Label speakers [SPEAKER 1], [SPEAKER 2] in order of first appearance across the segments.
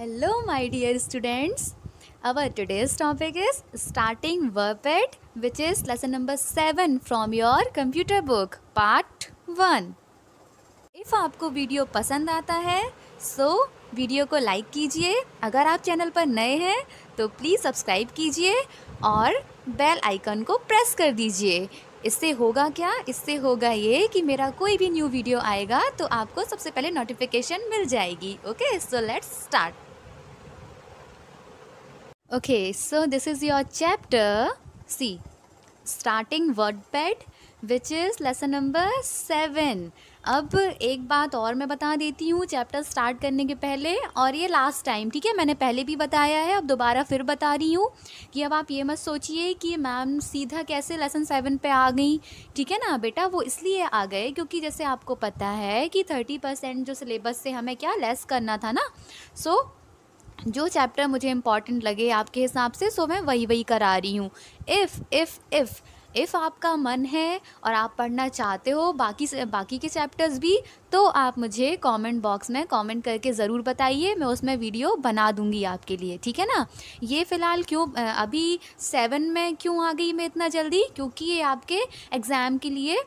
[SPEAKER 1] Hello, my dear students. Our today's topic is starting verb which is lesson number 7 from your computer book, part 1. If आपको video पसंद आता है so so, video को like कीजिए। अगर आप channel पर नए हैं तो प्लीज़ सब्सक्राइब कीजिए और बेल आइकन को प्रेस कर दीजिए। इससे होगा क्या? इससे होगा ये कि मेरा कोई भी न्यू वीडियो आएगा तो आपको सबसे पहले नोटिफिकेशन मिल जाएगी। Okay so let's start so this is your chapter C starting WordPad which is lesson number seven अब एक बात और मैं बता देती हूँ चैप्टर स्टार्ट करने के पहले और ये लास्ट टाइम ठीक है? मैंने पहले भी बताया है अब दोबारा फिर बता रही हूँ कि अब आप ये मत सोचिए कि मैम सीधा कैसे लेसन सेवन पे आ गई ठीक है ना? बेटा वो इसलिए आ गए क्योंकि जैसे आपको पता है कि थर्टी परसेंट जो सिलेबस से हमें क्या लेस करना था ना? सो so, जो चैप्टर मुझे इंपॉर्टेंट लगे आपके हिसाब से, सो मैं वही वही करा रही हूँ। इफ़ इफ़ इफ़ इफ़ आपका मन है और आप पढ़ना चाहते हो बाकी बाकी के चैप्टर्स भी तो आप मुझे कमेंट बॉक्स में कमेंट करके ज़रूर बताइए, मैं उसमें वीडियो बना दूँगी आपके लिए, ठीक है ना? ये फ़िलहाल क्यों अभी सेवन में क्यों आ गई मैं इतना जल्दी? क्योंकि ये आपके एग्ज़ाम के लिए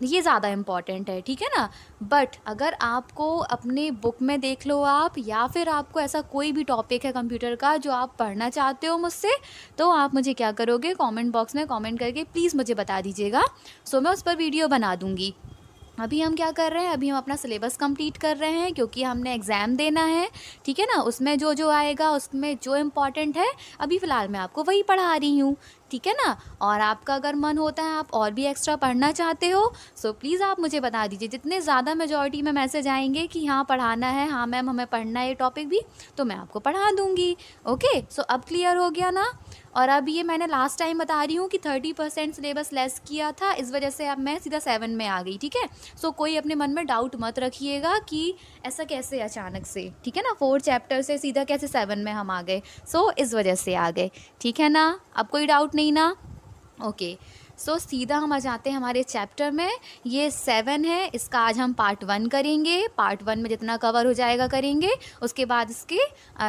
[SPEAKER 1] ये ज़्यादा इंपॉर्टेंट है, ठीक है ना? बट अगर आपको अपने बुक में देख लो आप, या फिर आपको ऐसा कोई भी टॉपिक है कंप्यूटर का जो आप पढ़ना चाहते हो मुझसे तो आप मुझे क्या करोगे? कमेंट बॉक्स में कमेंट करके प्लीज़ मुझे बता दीजिएगा। सो मैं उस पर वीडियो बना दूँगी। अभी हम क्या कर रहे हैं? अभी हम अपना सिलेबस कंप्लीट कर रहे हैं, क्योंकि हमने एग्ज़ाम देना है, ठीक है ना? उसमें जो जो आएगा, उसमें जो इंपॉर्टेंट है, अभी फ़िलहाल मैं आपको वही पढ़ा रही हूँ। ठीक है ना? और आपका अगर मन होता है, आप और भी एक्स्ट्रा पढ़ना चाहते हो सो प्लीज़ आप मुझे बता दीजिए। जितने ज़्यादा मेजॉरिटी में मैसेज आएँगे कि हाँ पढ़ाना है हाँ मैम हमें पढ़ना है ये टॉपिक भी तो मैं आपको पढ़ा दूँगी। ओके सो अब क्लियर हो गया ना? और अब ये मैंने लास्ट टाइम बता रही हूँ कि थर्टी परसेंट सिलेबस लेस किया था, इस वजह से अब मैं सीधा सेवन में आ गई, ठीक है? सो कोई अपने मन में डाउट मत रखिएगा कि ऐसा कैसे अचानक से, ठीक है ना? फोर चैप्टर से सीधा कैसे सेवन में हम आ गए सो इस वजह से आ गए, ठीक है ना? अब कोई डाउट नहीं ना? ओके सो so, सीधा हम आ जाते हैं हमारे चैप्टर में। ये सेवन है इसका आज हम पार्ट वन करेंगे। पार्ट वन में जितना कवर हो जाएगा करेंगे। उसके बाद इसके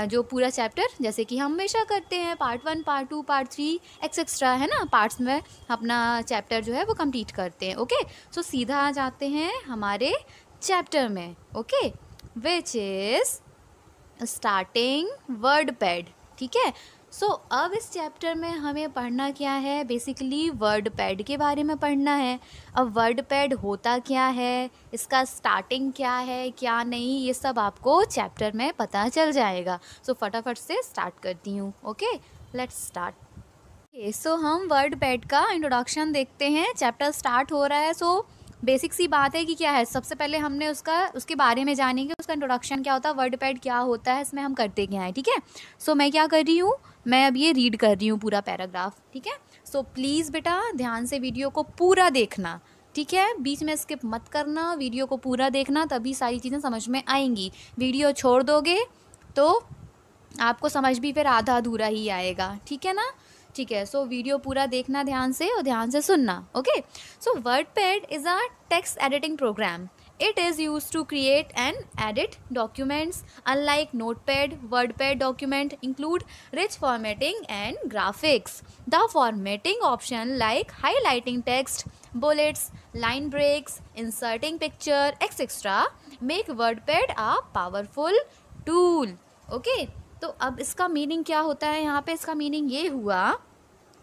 [SPEAKER 1] जो पूरा चैप्टर जैसे कि हम हमेशा करते हैं part one part two part three etcetera है ना? पार्ट्स में अपना चैप्टर जो है वो कंप्लीट करते हैं ओके सो so, सीधा आ जाते हैं हमारे चैप्टर में okay which is starting WordPad ठीक है? सो so, अब इस चैप्टर में हमें पढ़ना क्या है? बेसिकली वर्ड पैड के बारे में पढ़ना है। अब वर्ड पैड होता क्या है? इसका स्टार्टिंग क्या है? क्या नहीं? ये सब आपको चैप्टर में पता चल जाएगा। सो so, फटाफट से स्टार्ट करती हूँ ओके लेट्स स्टार्ट सो हम वर्ड पैड का इंट्रोडक्शन देखते हैं। चैप्टर स्टार्ट हो रहा है सो so, बेसिक सी बात है कि क्या है? सबसे पहले हमने उसका, उसके बारे में जानेंगे, उसका इंट्रोडक्शन क्या होता है वर्ड पैड क्या होता है, इसमें हम करते क्या हैं, ठीक है? सो मैं क्या कर रही हूँ? मैं अब ये रीड कर रही हूँ पूरा पैराग्राफ ठीक है? सो प्लीज़ बेटा, ध्यान से वीडियो को पूरा देखना, ठीक है? बीच में स्किप मत करना वीडियो को पूरा देखना, तभी सारी चीज़ें समझ में आएँगी। वीडियो छोड़ दोगे तो आपको समझ भी फिर आधा अधूरा ही आएगा, ठीक है ना? ठीक है सो वीडियो पूरा देखना ध्यान से और ध्यान से सुनना okay so WordPad is a text editing program it is use to create and edit documents unlike Notepad WordPad document include rich formatting and graphics the formatting option like highlighting text bullets line breaks inserting picture etcetera make WordPad a powerful tool okay? तो अब इसका meaning क्या होता है? यहाँ पे इसका meaning ये हुआ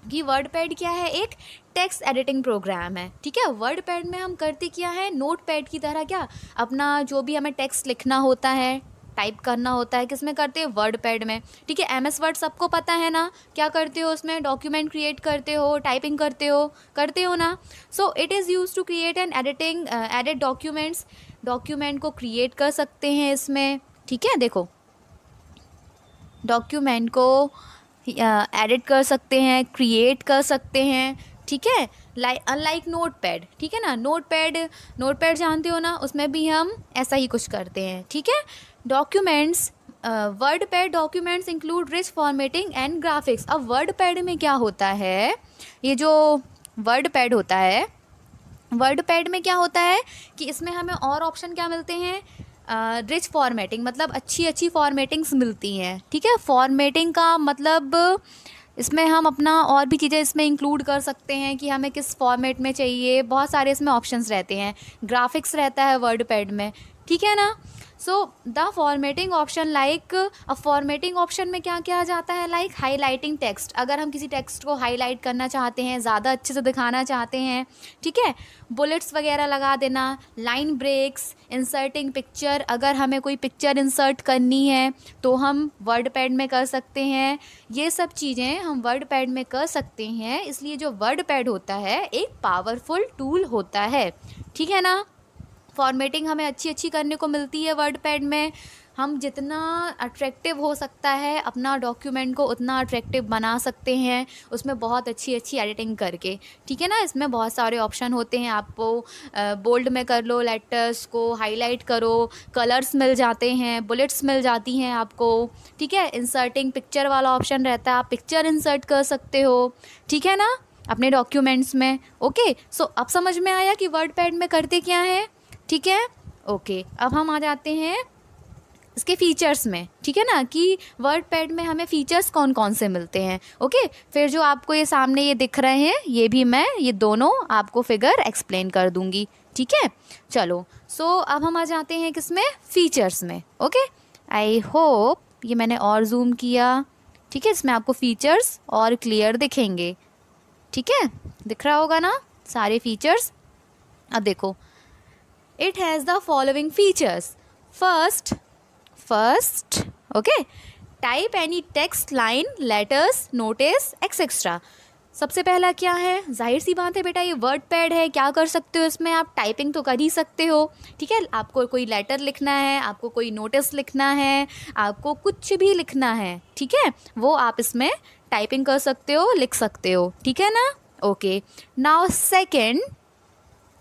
[SPEAKER 1] कि वर्ड पैड क्या है? एक टेक्स्ट एडिटिंग प्रोग्राम है, ठीक है? वर्ड पैड में हम करते क्या है? नोट पैड की तरह क्या? अपना जो भी हमें टेक्स्ट लिखना होता है टाइप करना होता है, किसमें करते हैं? वर्ड पैड में, ठीक है? एम एस वर्ड सबको पता है ना? क्या करते हो उसमें? डॉक्यूमेंट क्रिएट करते हो टाइपिंग करते हो करते हो ना? So it is use to create and editing edit documents document को क्रिएट कर सकते हैं इसमें, ठीक है? देखो डॉक्यूमेंट को एडिट कर सकते हैं क्रिएट कर सकते हैं, ठीक है? लाइक अनलाइक नोट पैड ठीक है ना? नोट पैड नोट पैड जानते हो ना? उसमें भी हम ऐसा ही कुछ करते हैं, ठीक है? Documents WordPad documents include rich formatting and graphics अब वर्ड पैड में क्या होता है? ये जो वर्ड पैड होता है वर्ड पैड में क्या होता है कि इसमें हमें और ऑप्शन क्या मिलते हैं? रिच फॉर्मेटिंग मतलब अच्छी अच्छी फॉर्मेटिंग्स मिलती हैं, ठीक है? फॉर्मेटिंग का मतलब इसमें हम अपना और भी चीज़ें इसमें इंक्लूड कर सकते हैं कि हमें किस फॉर्मेट में चाहिए, बहुत सारे इसमें ऑप्शंस रहते हैं। ग्राफिक्स रहता है वर्ड पैड में, ठीक है ना? So the formatting option like अब फॉर्मेटिंग ऑप्शन में क्या क्या जाता है? लाइक हाईलाइटिंग टेक्स्ट अगर हम किसी टेक्स्ट को हाईलाइट करना चाहते हैं, ज़्यादा अच्छे से दिखाना चाहते हैं, ठीक है? बुलेट्स वगैरह लगा देना लाइन ब्रेक्स इंसर्टिंग पिक्चर अगर हमें कोई पिक्चर इंसर्ट करनी है तो हम वर्ड पैड में कर सकते हैं। ये सब चीज़ें हम वर्ड पैड में कर सकते हैं। इसलिए जो वर्ड पैड होता है, एक पावरफुल टूल होता है। ठीक है ना? फॉर्मेटिंग हमें अच्छी अच्छी करने को मिलती है वर्ड पैड में। हम जितना अट्रैक्टिव हो सकता है, अपना डॉक्यूमेंट को उतना अट्रैक्टिव बना सकते हैं, उसमें बहुत अच्छी अच्छी एडिटिंग करके। ठीक है ना? इसमें बहुत सारे ऑप्शन होते हैं। आपको बोल्ड में कर लो लेटर्स को हाईलाइट करो कलर्स मिल जाते हैं बुलेट्स मिल जाती हैं आपको। ठीक है? इंसर्टिंग पिक्चर वाला ऑप्शन रहता है। आप पिक्चर इंसर्ट कर सकते हो। ठीक है ना? अपने डॉक्यूमेंट्स में। ओके सो अब समझ में आया कि वर्ड पैड में करते क्या हैं? ठीक है? ओके अब हम आ जाते हैं इसके फीचर्स में ठीक है ना? कि वर्ड पैड में हमें फ़ीचर्स कौन कौन से मिलते हैं ओके? फिर जो आपको ये सामने ये दिख रहे हैं ये भी मैं ये दोनों आपको फिगर एक्सप्लेन कर दूँगी ठीक है? चलो सो so, अब हम आ जाते हैं किसमें? फ़ीचर्स में ओके? आई होप ये मैंने और जूम किया ठीक है? इसमें आपको फ़ीचर्स और क्लियर दिखेंगे ठीक है? दिख रहा होगा ना? सारे फीचर्स अब देखो it has the following features. First first, okay. Type any text line, letters, notice etc सबसे पहला क्या है? ज़ाहिर सी बात है बेटा, ये वर्ड पैड है, क्या कर सकते हो इसमें? आप टाइपिंग तो कर ही सकते हो, ठीक है? आपको कोई लेटर लिखना है, आपको कोई नोटिस लिखना है, आपको कुछ भी लिखना है, ठीक है? वो आप इसमें टाइपिंग कर सकते हो, लिख सकते हो, ठीक है ना? Okay now second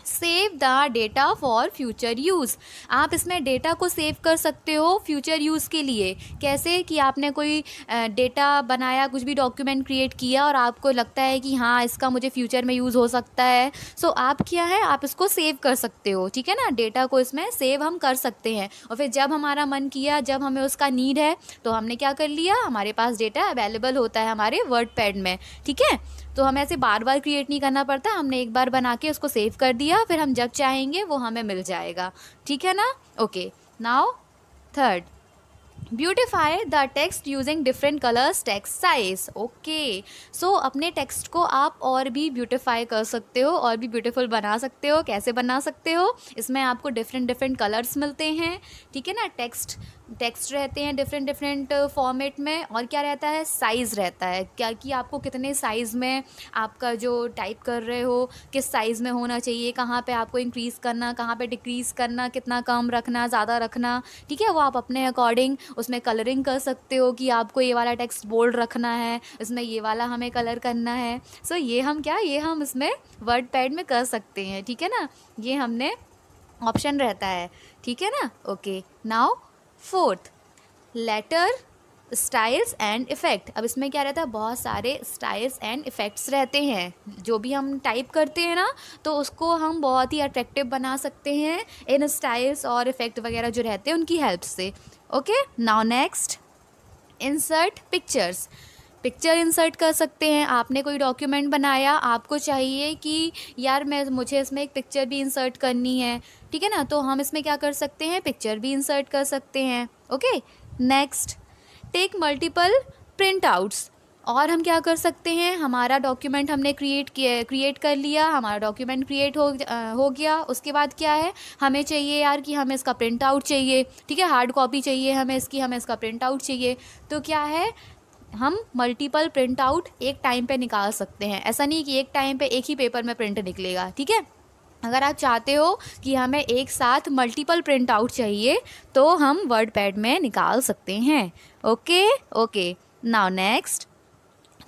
[SPEAKER 1] save the data for future use आप इसमें डेटा को सेव कर सकते हो फ्यूचर यूज़ के लिए। कैसे कि आपने कोई डेटा बनाया कुछ भी डॉक्यूमेंट क्रिएट किया और आपको लगता है कि हाँ इसका मुझे फ्यूचर में यूज़ हो सकता है। सो so, आप क्या है? आप इसको सेव कर सकते हो ठीक है ना? डेटा को इसमें सेव हम कर सकते हैं। और फिर जब हमारा मन किया जब हमें उसका नीड है तो हमने क्या कर लिया? हमारे पास डेटा अवेलेबल होता है हमारे वर्ड पैड में ठीक है? तो हमें ऐसे बार बार क्रिएट नहीं करना पड़ता। हमने एक बार बना के उसको सेव कर दिया, फिर हम जब चाहेंगे वो हमें मिल जाएगा। ठीक है ना? Okay now third beautify the text using different colours text size okay so अपने टेक्स्ट को आप और भी ब्यूटिफाई कर सकते हो, और भी ब्यूटीफुल बना सकते हो, कैसे बना सकते हो? इसमें आपको डिफरेंट डिफरेंट कलर्स मिलते हैं। ठीक है ना? टेक्स्ट टेक्स्ट रहते हैं डिफरेंट डिफरेंट फॉर्मेट में और क्या रहता है? साइज़ रहता है। क्या कि आपको कितने साइज़ में आपका जो टाइप कर रहे हो, किस साइज़ में होना चाहिए, कहाँ पे आपको इंक्रीज़ करना, कहाँ पे डिक्रीज़ करना, कितना कम रखना, ज़्यादा रखना, ठीक है? वो आप अपने अकॉर्डिंग उसमें कलरिंग कर सकते हो कि आपको ये वाला टेक्स्ट बोल्ड रखना है, इसमें ये वाला हमें कलर करना है। सो ये हम क्या, ये हम इसमें वर्ड पैड में कर सकते हैं, ठीक है ना? ये हमने ऑप्शन रहता है, ठीक है ना? Okay now fourth, letter, styles and effect. अब इसमें क्या रहता है? बहुत सारे स्टाइल्स एंड इफ़ेक्ट्स रहते हैं। जो भी हम टाइप करते हैं ना तो उसको हम बहुत ही अट्रैक्टिव बना सकते हैं इन स्टाइल्स और इफ़ेक्ट वगैरह जो रहते हैं उनकी हेल्प से। Okay? Now next, insert pictures. Picture insert कर सकते हैं। आपने कोई डॉक्यूमेंट बनाया, आपको चाहिए कि यार मैं, मुझे इसमें एक पिक्चर भी इंसर्ट करनी है। ठीक है ना? तो हम इसमें क्या कर सकते हैं? पिक्चर भी इंसर्ट कर सकते हैं। Okay next take multiple printouts और हम क्या कर सकते हैं? हमारा डॉक्यूमेंट हमने क्रिएट किया क्रिएट कर लिया। हमारा डॉक्यूमेंट क्रिएट हो हो गया। उसके बाद क्या है? हमें चाहिए यार कि हमें इसका प्रिंट आउट चाहिए। ठीक है? हार्ड कॉपी चाहिए हमें इसकी, हमें इसका प्रिंट आउट चाहिए। तो क्या है? हम मल्टीपल प्रिंट आउट एक टाइम पे निकाल सकते हैं। ऐसा नहीं कि एक टाइम पे एक ही पेपर में प्रिंट निकलेगा, ठीक है? अगर आप चाहते हो कि हमें एक साथ मल्टीपल प्रिंट आउट चाहिए तो हम वर्ड पैड में निकाल सकते हैं। Okay okay now next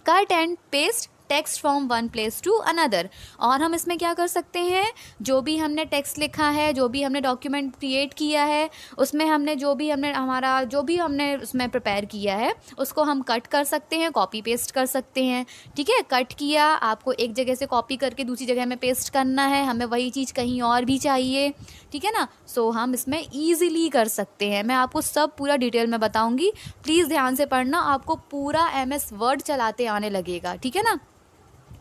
[SPEAKER 1] cut and paste text from one place to another और हम इसमें क्या कर सकते हैं? जो भी हमने टेक्स्ट लिखा है जो भी हमने डॉक्यूमेंट क्रिएट किया है उसमें हमने जो भी हमने हमारा जो भी हमने उसमें प्रिपेयर किया है उसको हम कट कर सकते हैं कॉपी पेस्ट कर सकते हैं। ठीक है? कट किया आपको एक जगह से कॉपी करके दूसरी जगह में पेस्ट करना है हमें वही चीज़ कहीं और भी चाहिए। ठीक है ना? सो so, हम इसमें ईजिली कर सकते हैं। मैं आपको सब पूरा डिटेल में बताऊँगी। प्लीज़ ध्यान से पढ़ना आपको पूरा एम एस वर्ड चलाते आने लगेगा। ठीक है ना?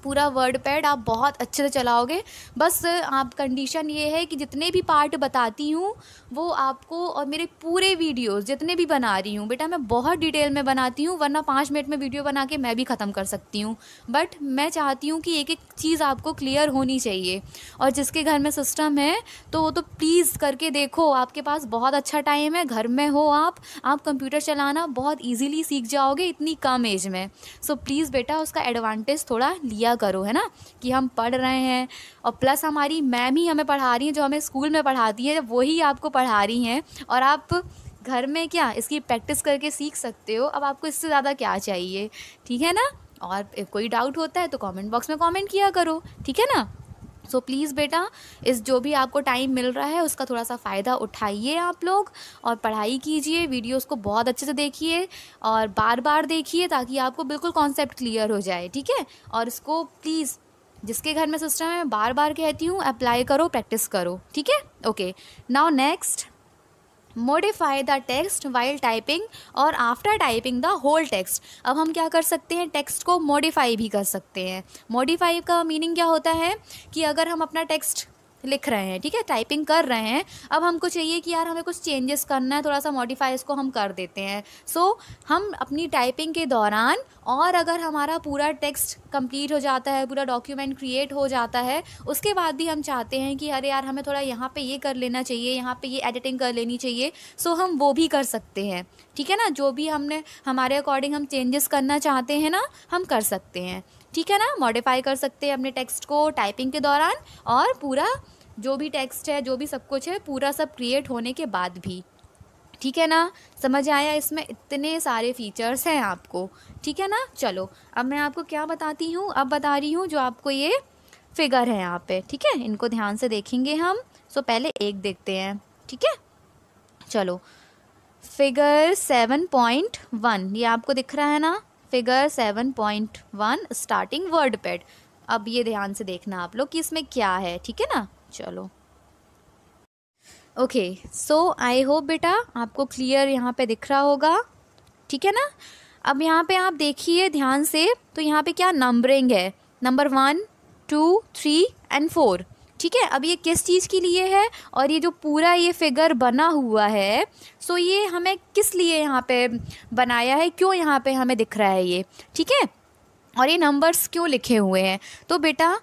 [SPEAKER 1] पूरा वर्ड पैड आप बहुत अच्छे से चलाओगे। बस आप कंडीशन ये है कि जितने भी पार्ट बताती हूँ वो आपको और मेरे पूरे वीडियोस जितने भी बना रही हूँ बेटा मैं बहुत डिटेल में बनाती हूँ वरना पाँच मिनट में वीडियो बना के मैं भी ख़त्म कर सकती हूँ। बट मैं चाहती हूँ कि एक एक चीज़ आपको क्लियर होनी चाहिए। और जिसके घर में सिस्टम है तो वो तो प्लीज़ करके देखो आपके पास बहुत अच्छा टाइम है घर में हो आप आप कंप्यूटर चलाना बहुत ईजीली सीख जाओगे इतनी कम एज में। सो so, प्लीज़ बेटा उसका एडवांटेज थोड़ा लिया करो, है ना? कि हम पढ़ रहे हैं। और प्लस हमारी मैम ही हमें पढ़ा रही हैं, जो हमें स्कूल में पढ़ाती हैं वही आपको पढ़ा रही हैं। और आप घर में क्या इसकी प्रैक्टिस करके सीख सकते हो। अब आपको इससे ज़्यादा क्या चाहिए? ठीक है ना? और कोई डाउट होता है तो कमेंट बॉक्स में कमेंट किया करो। ठीक है ना? सो so, प्लीज़ बेटा इस जो भी आपको टाइम मिल रहा है उसका थोड़ा सा फ़ायदा उठाइए आप लोग और पढ़ाई कीजिए वीडियोस को बहुत अच्छे से देखिए और बार बार देखिए ताकि आपको बिल्कुल कॉन्सेप्ट क्लियर हो जाए ठीक है? और इसको प्लीज़ जिसके घर में सिस्टम है मैं बार बार कहती हूँ अप्लाई करो प्रैक्टिस करो ठीक है? Okay now next modify the text while typing और after typing the whole text अब हम क्या कर सकते हैं? टेक्स्ट को मोडिफाई भी कर सकते हैं। मोडिफाई का मीनिंग क्या होता है? कि अगर हम अपना टेक्स्ट लिख रहे हैं ठीक है? टाइपिंग कर रहे हैं। अब हमको चाहिए कि यार हमें कुछ चेंजेस करना है थोड़ा सा मॉडिफाई इसको हम कर देते हैं। सो so, हम अपनी टाइपिंग के दौरान और अगर हमारा पूरा टेक्स्ट कंप्लीट हो जाता है पूरा डॉक्यूमेंट क्रिएट हो जाता है उसके बाद भी हम चाहते हैं कि अरे यार हमें थोड़ा यहाँ पे ये कर लेना चाहिए यहाँ पे ये एडिटिंग कर लेनी चाहिए। सो so, हम वो भी कर सकते हैं ठीक है ना? जो भी हमने हमारे अकॉर्डिंग हम चेंजेस करना चाहते हैं ना हम कर सकते हैं ठीक है ना? मॉडिफाई कर सकते हैं अपने टेक्स्ट को टाइपिंग के दौरान और पूरा जो भी टेक्स्ट है, जो भी सब कुछ है, पूरा सब क्रिएट होने के बाद भी। ठीक है ना? समझ आया इसमें? इतने सारे फीचर्स हैं आपको। ठीक है ना? चलो, अब मैं आपको क्या बताती हूँ? अब बता रही हूँ जो आपको ये फिगर है यहाँ पे। ठीक है? इनको ध्यान से देखेंगे हम। सो पहले एक देखते हैं। ठीक है? चलो। फिगर सेवन पॉइंट वन ये आपको दिख रहा है ना? Figure seven point one starting WordPad अब ये ध्यान से देखना आप लोग कि इसमें क्या है। ठीक है ना? चलो। ओके सो आई होप बेटा आपको क्लियर यहाँ पे दिख रहा होगा। ठीक है ना? अब यहाँ पे आप देखिए ध्यान से तो यहाँ पे क्या नंबरिंग है? Number one two three and four ठीक है? अब ये किस चीज़ के लिए है? और ये जो पूरा ये फिगर बना हुआ है सो ये हमें किस लिए यहाँ पे बनाया है? क्यों यहाँ पे हमें दिख रहा है ये? ठीक है? और ये नंबर्स क्यों लिखे हुए हैं? तो बेटा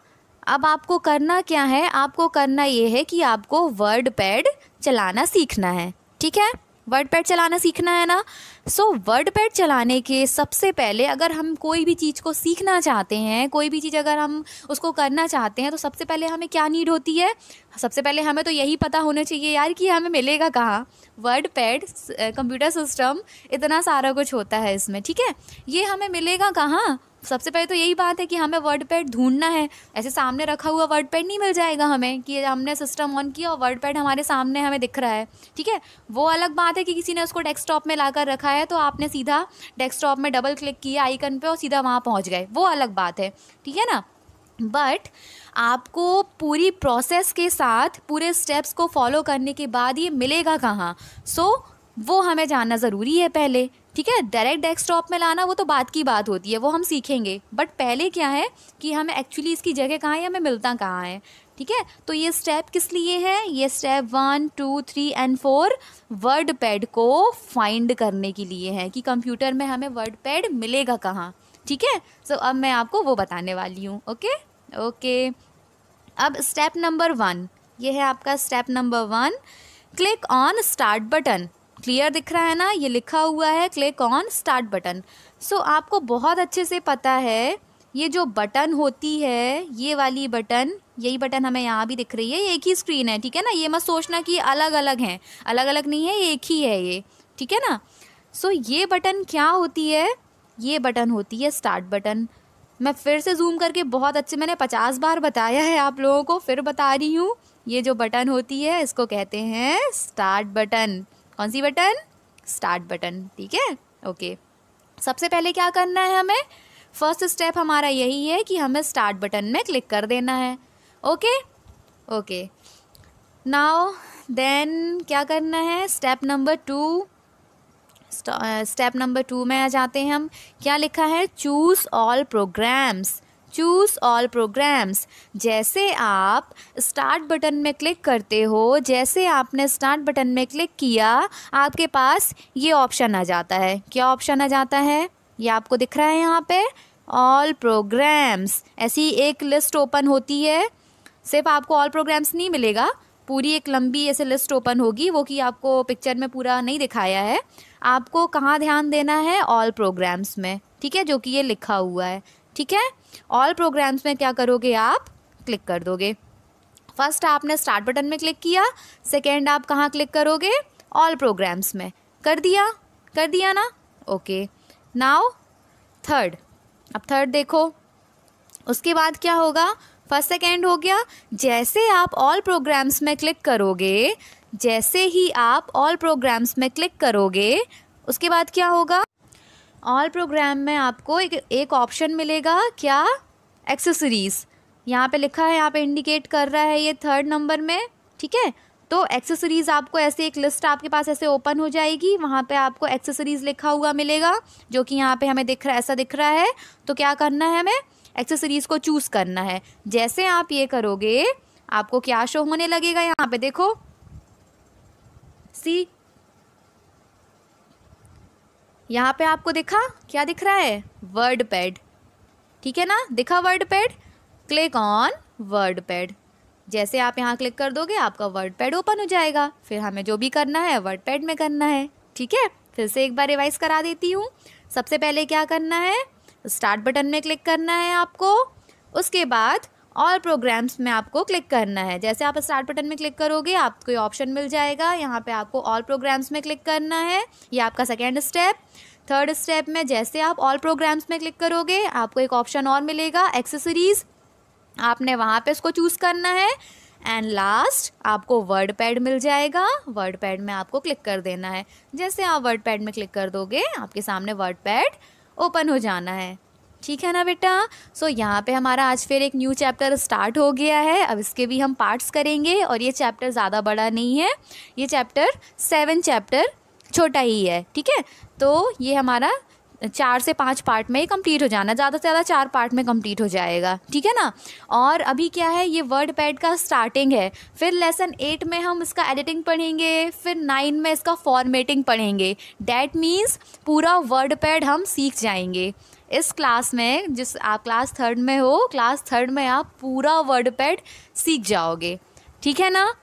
[SPEAKER 1] अब आपको करना क्या है? आपको करना ये है कि आपको वर्ड पैड चलाना सीखना है। ठीक है? वर्ड पैड चलाना सीखना है ना? सो वर्ड पैड चलाने के सबसे पहले अगर हम कोई भी चीज़ को सीखना चाहते हैं, कोई भी चीज़ अगर हम उसको करना चाहते हैं तो सबसे पहले हमें क्या नीड होती है? सबसे पहले हमें तो यही पता होना चाहिए यार कि हमें मिलेगा कहाँ। वर्ड पैड कंप्यूटर सिस्टम इतना सारा कुछ होता है इसमें। ठीक है? ये हमें मिलेगा कहाँ? सबसे पहले तो यही बात है कि हमें वर्ड पैड ढूंढना है। ऐसे सामने रखा हुआ वर्ड पैड नहीं मिल जाएगा हमें कि हमने सिस्टम ऑन किया और वर्ड पैड हमारे सामने हमें दिख रहा है। ठीक है? वो अलग बात है कि किसी ने उसको डेस्कटॉप में लाकर रखा है तो आपने सीधा डेस्कटॉप में डबल क्लिक किया आइकन पे और सीधा वहाँ पहुँच गए। वो अलग बात है। ठीक है ना? बट आपको पूरी प्रोसेस के साथ पूरे स्टेप्स को फॉलो करने के बाद ये मिलेगा कहाँ? सो so, वो हमें जानना ज़रूरी है पहले। ठीक है डायरेक्ट डेस्कटॉप में लाना वो तो बात की बात होती है, वो हम सीखेंगे। बट पहले क्या है कि हमें एक्चुअली इसकी जगह कहाँ है हमें मिलता कहाँ है? ठीक है तो ये स्टेप किस लिए है? ये step one two three and four WordPad को फाइंड करने के लिए है कि कंप्यूटर में हमें वर्ड पैड मिलेगा कहाँ। ठीक है सो अब मैं आपको वो बताने वाली हूँ ओके ओके अब स्टेप नंबर वन ये है आपका step number one click on start button clear दिख रहा है ना? ये लिखा हुआ है click on start button so आपको बहुत अच्छे से पता है, ये जो बटन होती है, ये वाली बटन यही बटन हमें यहाँ भी दिख रही है, ये एक ही स्क्रीन है, ठीक है ना? ये मत सोचना कि अलग अलग हैं। अलग अलग नहीं है एक ही है ये, ठीक है ना? सो ये बटन क्या होती है? ये बटन होती है स्टार्ट बटन मैं फिर से जूम करके बहुत अच्छे, मैंने पचास बार बताया है आप लोगों को, फिर बता रही हूँ। ये जो बटन होती है, इसको कहते हैं स्टार्ट बटन कौन सी बटन? स्टार्ट बटन, ठीक है? ओके सबसे पहले क्या करना है हमें? फ़र्स्ट स्टेप हमारा यही है कि हमें स्टार्ट बटन में क्लिक कर देना है। ओके ओके नाउ देन क्या करना है? Step number two step number two में आ जाते हैं हम। क्या लिखा है? Choose all programs choose all programs जैसे आप स्टार्ट बटन में क्लिक करते हो, जैसे आपने स्टार्ट बटन में क्लिक किया, आपके पास ये ऑप्शन आ जाता है। क्या ऑप्शन आ जाता है? ये आपको दिख रहा है यहाँ पे। ऑल प्रोग्राम्स ऐसी एक लिस्ट ओपन होती है। सिर्फ़ आपको ऑल प्रोग्राम्स नहीं मिलेगा। पूरी एक लंबी ऐसे लिस्ट ओपन होगी, वो कि आपको पिक्चर में पूरा नहीं दिखाया है। आपको कहाँ ध्यान देना है? ऑल प्रोग्राम्स में। ठीक है? जो कि ये लिखा हुआ है। ठीक है? ऑल प्रोग्राम्स में क्या करोगे आप? क्लिक कर दोगे। फ़र्स्ट आपने स्टार्ट बटन में क्लिक किया सेकेंड आप कहाँ क्लिक करोगे? ऑल प्रोग्राम्स में। कर दिया? कर दिया ना? ओके नाउ थर्ड अब थर्ड देखो। उसके बाद क्या होगा? फ़र्स्ट सेकेंड हो गया। जैसे आप ऑल प्रोग्राम्स में क्लिक करोगे, जैसे ही आप ऑल प्रोग्राम्स में क्लिक करोगे, उसके बाद क्या होगा? ऑल प्रोग्राम में आपको एक एक ऑप्शन मिलेगा, क्या? एक्सेसरीज़ यहाँ पे लिखा है यहाँ पे इंडिकेट कर रहा है ये थर्ड नंबर में, ठीक है? तो एक्सेसरीज़ आपको ऐसे एक लिस्ट आपके पास ऐसे ओपन हो जाएगी, वहाँ पे आपको एक्सेसरीज़ लिखा हुआ मिलेगा, जो कि यहाँ पे हमें दिख रहा, ऐसा दिख रहा है। तो क्या करना है हमें? एक्सेसरीज़ को चूज़ करना है। जैसे आप ये करोगे, आपको क्या शो होने लगेगा यहाँ पे, देखो। सी यहाँ पे आपको दिखा, क्या दिख रहा है? वर्ड पैड ठीक है ना? दिखा WordPad click on WordPad जैसे आप यहाँ क्लिक कर दोगे, आपका वर्ड पैड ओपन हो जाएगा। फिर हमें जो भी करना है वर्ड पैड में करना है। ठीक है? फिर से एक बार रिवाइज करा देती हूँ। सबसे पहले क्या करना है? स्टार्ट बटन में क्लिक करना है आपको। उसके बाद ऑल प्रोग्राम्स में आपको क्लिक करना है। जैसे आप स्टार्ट बटन में क्लिक करोगे, आपको ये ऑप्शन मिल जाएगा। यहाँ पे आपको ऑल प्रोग्राम्स में क्लिक करना है। ये आपका सेकेंड स्टेप थर्ड स्टेप में जैसे आप ऑल प्रोग्राम्स में क्लिक करोगे, आपको एक ऑप्शन और मिलेगा एक्सेसरीज़ आपने वहाँ पे इसको चूज़ करना है। एंड लास्ट आपको वर्ड पैड मिल जाएगा। वर्ड पैड में आपको क्लिक कर देना है। जैसे आप वर्ड पैड में क्लिक कर दोगे, आपके सामने वर्ड पैड ओपन हो जाना है। ठीक है ना बेटा? सो so, यहाँ पे हमारा आज फिर एक न्यू चैप्टर स्टार्ट हो गया है। अब इसके भी हम पार्ट्स करेंगे और ये चैप्टर ज़्यादा बड़ा नहीं है। ये चैप्टर सेवन चैप्टर छोटा ही है ठीक है? तो ये हमारा चार से पाँच पार्ट में ही कंप्लीट हो जाना। ज़्यादा से ज़्यादा चार पार्ट में कंप्लीट हो जाएगा ठीक है ना? और अभी क्या है ये वर्ड पैड का स्टार्टिंग है। फिर लेसन एट में हम इसका एडिटिंग पढ़ेंगे फिर नाइन में इसका फॉर्मेटिंग पढ़ेंगे। डैट मीन्स पूरा वर्ड पैड हम सीख जाएँगे। इस क्लास में जिस आप क्लास थर्ड में हो क्लास थर्ड में आप पूरा वर्ड पैड सीख जाओगे। ठीक है ना?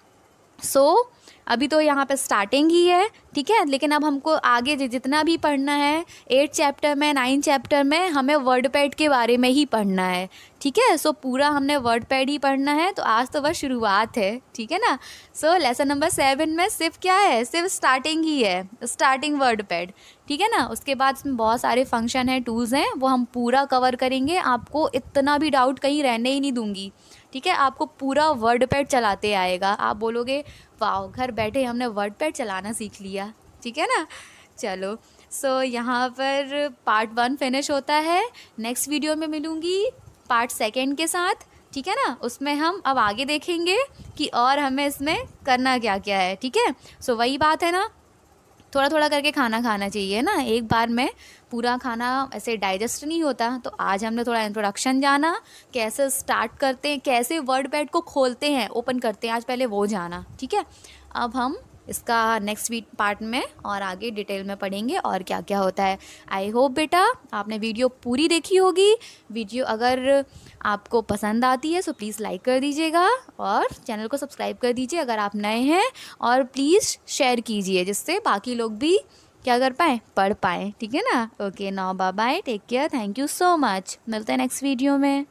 [SPEAKER 1] सो so, अभी तो यहाँ पे स्टार्टिंग ही है ठीक है? लेकिन अब हमको आगे जितना भी पढ़ना है एट चैप्टर में नाइन्थ चैप्टर में हमें वर्ड पैड के बारे में ही पढ़ना है। ठीक है? सो पूरा हमने वर्ड पैड ही पढ़ना है तो आज तो बस शुरुआत है ठीक है ना? सो लेसन नंबर सेवन में सिर्फ़ क्या है? सिर्फ़ स्टार्टिंग ही है स्टार्टिंग वर्ड पैड ठीक है ना? उसके बाद इसमें बहुत सारे फ़ंक्शन हैं टूल्स हैं वो हम पूरा कवर करेंगे। आपको इतना भी डाउट कहीं रहने ही नहीं दूँगी ठीक है? आपको पूरा वर्ड पैड चलाते आएगा। आप बोलोगे वाह घर बैठे हमने वर्ड पैड चलाना सीख लिया ठीक है ना? चलो सो so, यहाँ पर पार्ट वन फिनिश होता है। नेक्स्ट वीडियो में मिलूँगी। पार्ट सेकेंड के साथ, ठीक है ना? उसमें हम अब आगे देखेंगे कि और हमें इसमें करना क्या क्या है, ठीक है? सो वही बात है ना? थोड़ा थोड़ा करके खाना खाना चाहिए ना? एक बार में पूरा खाना ऐसे डाइजेस्ट नहीं होता तो आज हमने थोड़ा इंट्रोडक्शन जाना, कैसे स्टार्ट करते हैं, कैसे वर्ड पैड को खोलते हैं ओपन करते हैं, आज पहले वो जाना, ठीक है? अब हम इसका नेक्स्ट वीक पार्ट में और आगे डिटेल में पढ़ेंगे और क्या क्या होता है। आई होप बेटा आपने वीडियो पूरी देखी होगी। वीडियो अगर आपको पसंद आती है सो प्लीज़ लाइक कर दीजिएगा और चैनल को सब्सक्राइब कर दीजिए अगर आप नए हैं और प्लीज़ शेयर कीजिए जिससे बाकी लोग भी क्या कर पाएँ, पढ़ पाएँ। ठीक है ना? Okay now bye bye take care thank you so much मिलते हैं नेक्स्ट वीडियो में।